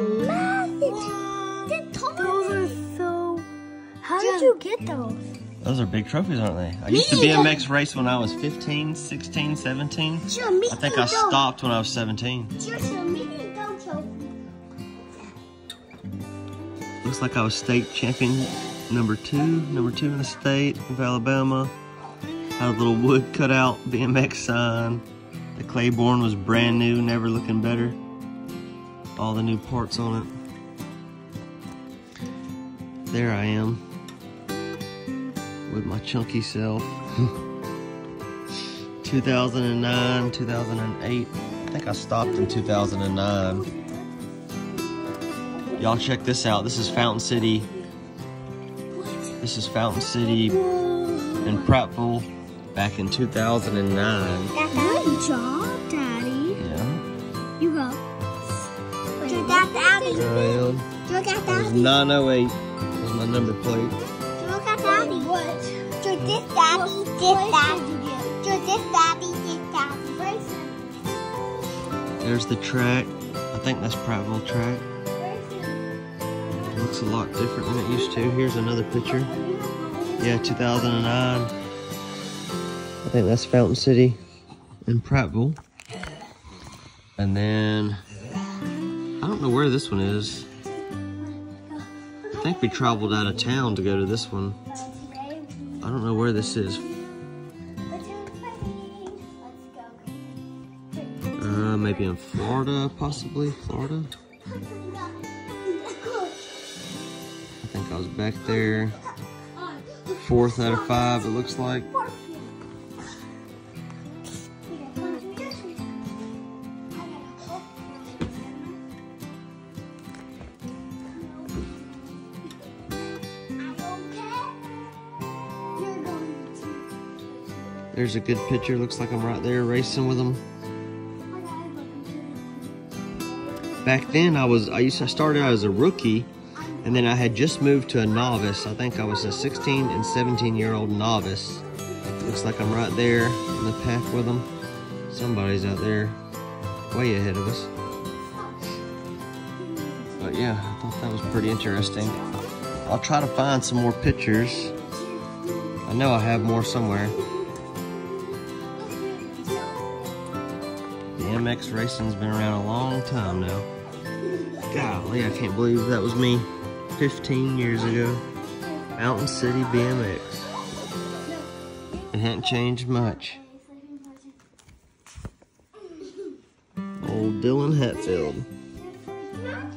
massive. Those are so. How did you get those? Those are big trophies, aren't they? I used to BMX race when I was 15, 16, 17. I think I stopped when I was 17. Looks like I was state champion number two, number two in the state of Alabama. Had a little wood cutout BMX sign. The Claiborne was brand new, never looking better. All the new parts on it. There I am with my chunky self. 2009, 2008. I think I stopped in 2009. Y'all check this out. This is Fountain City. This is Fountain City in Prattville back in 2009. Good job, Daddy. Yeah. You go. That's Daddy. There I am. Look at That was Daddy. 908 was my number plate. Look at Daddy. What? So this Daddy, this Daddy. So this Daddy, this Daddy. There's the track. I think that's Prattville track. It looks a lot different than it used to. Here's another picture. Yeah, 2009. I think that's Fountain City in Prattville. And then, I don't know where this one is. I think we traveled out of town to go to this one. I don't know where this is. Uh, maybe in Florida, possibly. Florida? I think I was back there. Fourth out of five, it looks like. There's a good picture. Looks like I'm right there racing with them. Back then, I was I used to I started out as a rookie, and then I had just moved to a novice. I think I was a 16 and 17 year old novice. Looks like I'm right there in the pack with them. Somebody's out there, way ahead of us. But yeah, I thought that was pretty interesting. I'll try to find some more pictures. I know I have more somewhere. BMX racing's been around a long time now. Golly, I can't believe that was me 15 years ago. Fountain City BMX. It hadn't changed much. Old Dylan Hatfield.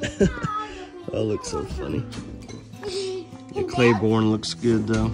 that looks so funny. The Claiborne looks good though.